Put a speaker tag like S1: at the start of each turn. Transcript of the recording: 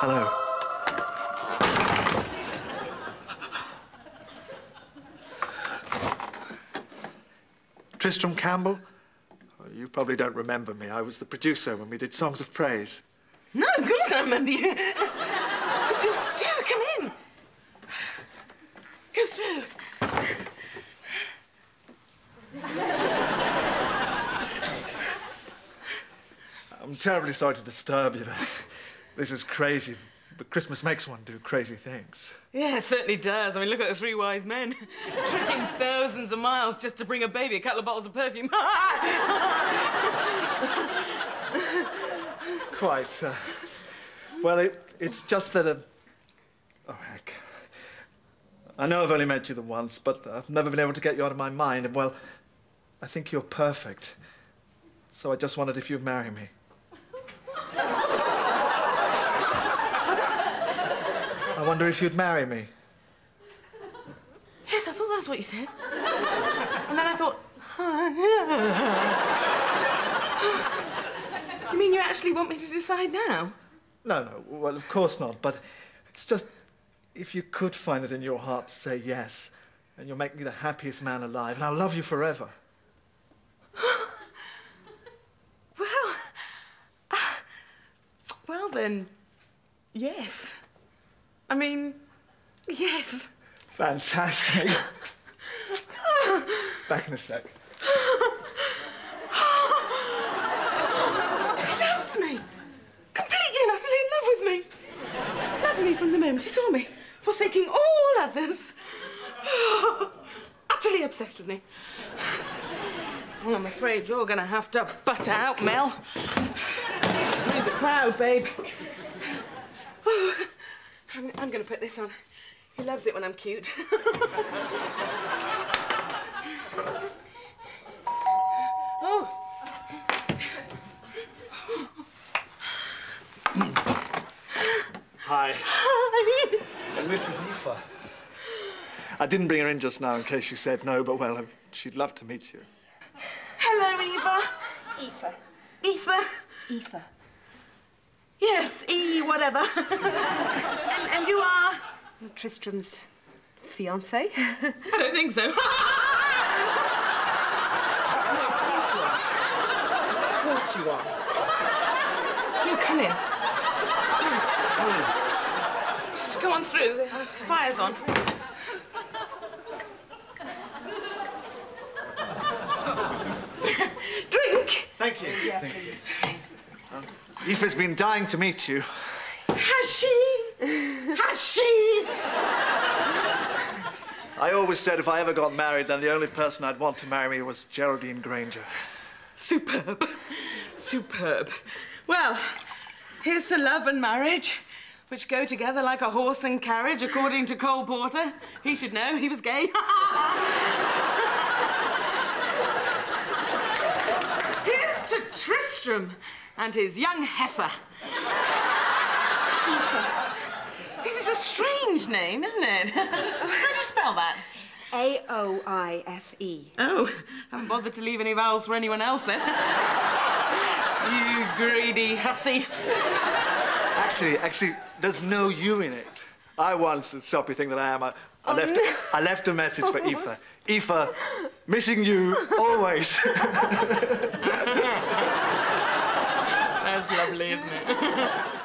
S1: Hello. Tristram Campbell? Oh, you probably don't remember me. I was the producer when we did Songs of Praise.
S2: No, of course I remember you. do, do come in. Go through.
S1: I'm terribly sorry to disturb you. This is crazy, but Christmas makes one do crazy things.
S2: Yeah, it certainly does. I mean, look at the three wise men. Trekking thousands of miles just to bring a baby a couple of bottles of perfume.
S1: Quite. Uh, well, it, it's just that. Uh, oh, heck. I know I've only met you the once, but I've never been able to get you out of my mind. And, well, I think you're perfect. So I just wondered if you'd marry me. Wonder if you'd marry me.
S2: yes, I thought that's what you said. And then I thought, you mean you actually want me to decide now?
S1: No, no, well, of course not, but it's just if you could find it in your heart to say yes, and you'll make me the happiest man alive, and I'll love you forever.
S2: well, uh, well then, yes. I mean, yes.
S1: Fantastic. Back in a sec.
S2: He loves me. Completely and utterly in love with me. Loved me from the moment he saw me, forsaking all others. utterly obsessed with me. Well, I'm afraid you're gonna have to butt out, Mel. Through the crowd, babe. I'm, I'm gonna put this on. He loves it when I'm cute. oh.
S1: Hi.
S2: Hi.
S1: And this is Aoife. I didn't bring her in just now in case you said no, but well, she'd love to meet you.
S2: Hello, Eva.
S3: Aoife.
S2: Ether.
S3: Aoife.
S2: Yes, E, whatever. and, and you are?
S3: Tristram's fiance.
S2: I don't think so. no, of course you are. Of course you are. Do come in. Please. Just go on through. The fire's on. Drink.
S1: Thank you.
S3: Yeah,
S1: Thank
S3: please.
S1: you. Aoife's been dying to meet you.
S2: Has she? Has she?
S1: I always said if I ever got married, then the only person I'd want to marry me was Geraldine Granger.
S2: Superb. Superb. Well, here's to love and marriage, which go together like a horse and carriage, according to Cole Porter. He should know, he was gay. here's to Tristram and his young heifer. This is a strange name, isn't it? How do you spell that?
S3: A O I F E.
S2: Oh, haven't bothered to leave any vowels for anyone else then. you greedy hussy.
S1: Actually, actually, there's no you in it. I once, the soppy thing that I am, I, I
S3: Oh,
S1: left,
S3: no.
S1: I left a message for Aoife. Aoife, missing you always.
S2: Lovely, isn't?